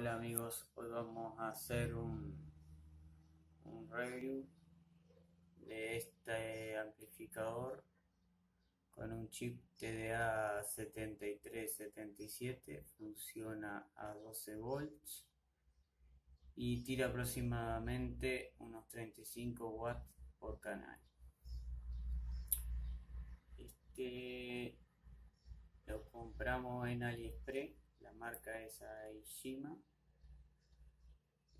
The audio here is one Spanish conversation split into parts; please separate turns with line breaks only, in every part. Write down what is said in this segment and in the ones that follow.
Hola amigos, hoy vamos a hacer un, review de este amplificador con un chip TDA 7377, funciona a 12 volts y tira aproximadamente unos 35 watts por canal. Este lo compramos en AliExpress la marca es Aishima.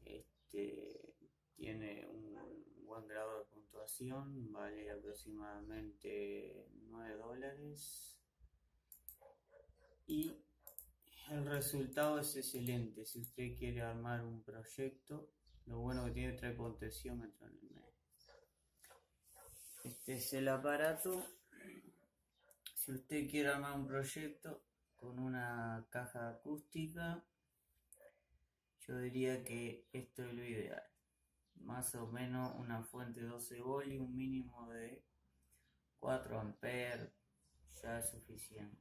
Este tiene un buen grado de puntuación, vale aproximadamente 9 dólares. Y el resultado es excelente. Si usted quiere armar un proyecto, lo bueno que tiene trae potenciómetro en el medio. Este es el aparato. Si usted quiere armar un proyecto, con una caja acústica, yo diría que esto es lo ideal. Más o menos una fuente 12 volt y un mínimo de 4 amperes ya es suficiente.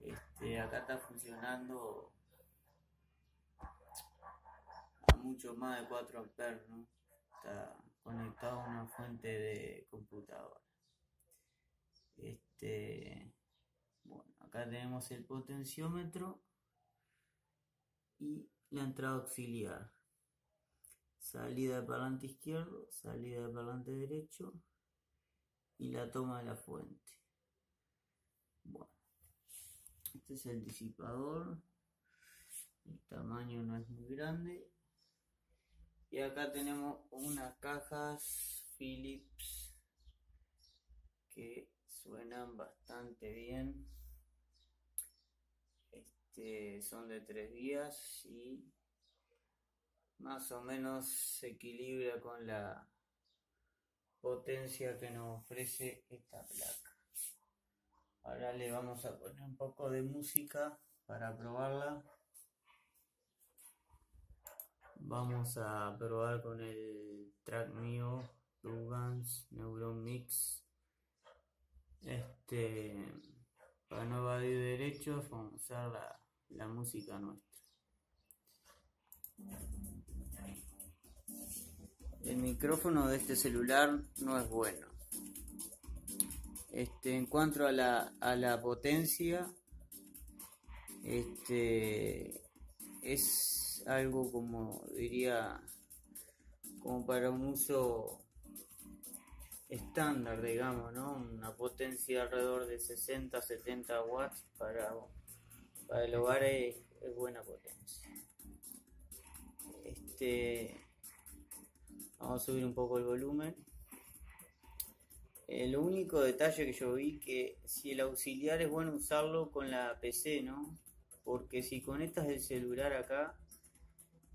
Este, acá está funcionando a mucho más de 4 amperes, ¿no? Está conectado a una fuente de computadora. Este, acá tenemos el potenciómetro y la entrada auxiliar. Salida de parlante izquierdo, salida de parlante derecho y la toma de la fuente. Bueno, este es el disipador. El tamaño no es muy grande. Y acá tenemos unas cajas Philips que suenan bastante bien. Este, son de tres vías y más o menos se equilibra con la potencia que nos ofrece esta placa. Ahora le vamos a poner un poco de música para probarla. Vamos a probar con el track mío Lugans Neuron Mix este, para no evadir derechos, vamos a usar la, la música nuestra. El micrófono de este celular no es bueno. Este, en cuanto a la, a la potencia, este es algo como diría como para un uso estándar, digamos, ¿no? Una potencia alrededor de 60-70 watts para, para el hogar es, buena potencia. Este, vamos a subir un poco el volumen. El único detalle que yo vi que si el auxiliar es bueno usarlo con la PC, ¿no? Porque si conectas el celular acá,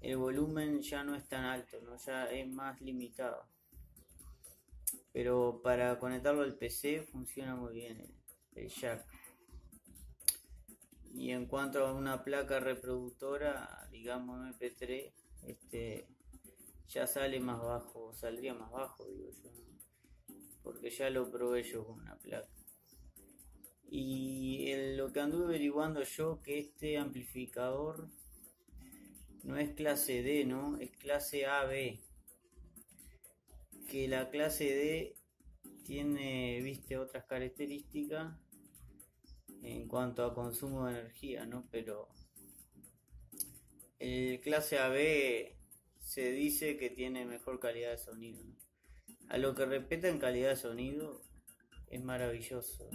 el volumen ya no es tan alto, ¿no? Ya es más limitado pero para conectarlo al PC funciona muy bien el, jack. Y en cuanto a una placa reproductora, digamos MP3, este ya sale más bajo, saldría más bajo, digo yo, porque ya lo probé yo con una placa. Y lo que anduve averiguando yo, que este amplificador no es clase D, ¿no? Es clase AB que la clase D tiene, viste, otras características en cuanto a consumo de energía, ¿no? Pero el clase AB se dice que tiene mejor calidad de sonido, A lo que respecta en calidad de sonido, es maravilloso.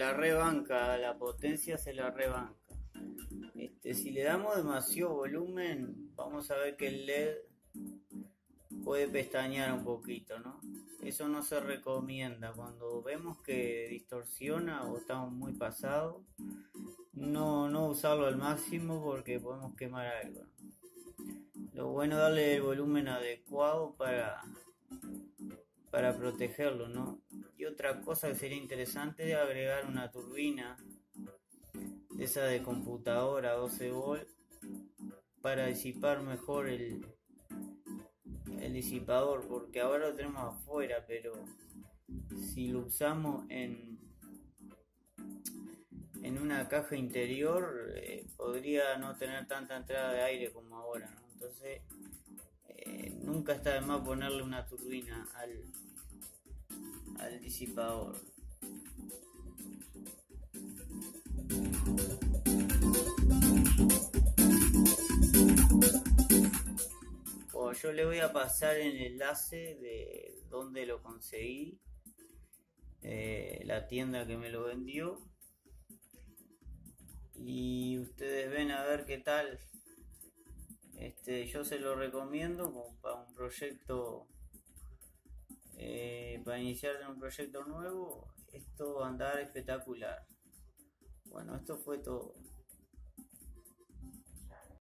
La rebanca, la potencia se la rebanca. Este, si le damos demasiado volumen, vamos a ver que el LED puede pestañear un poquito, ¿no? Eso no se recomienda. Cuando vemos que distorsiona o estamos muy pasados, no, no usarlo al máximo porque podemos quemar algo. Lo bueno es darle el volumen adecuado para, para protegerlo, ¿no? Otra cosa que sería interesante es agregar una turbina esa de computadora 12 volt para disipar mejor el, el disipador porque ahora lo tenemos afuera pero si lo usamos en en una caja interior eh, podría no tener tanta entrada de aire como ahora entonces eh, nunca está de más ponerle una turbina al, al disipador yo le voy a pasar el enlace de donde lo conseguí, eh, la tienda que me lo vendió. Y ustedes ven a ver qué tal. Este, yo se lo recomiendo para un proyecto, eh, para iniciar un proyecto nuevo. Esto va a andar espectacular. Bueno, esto fue todo.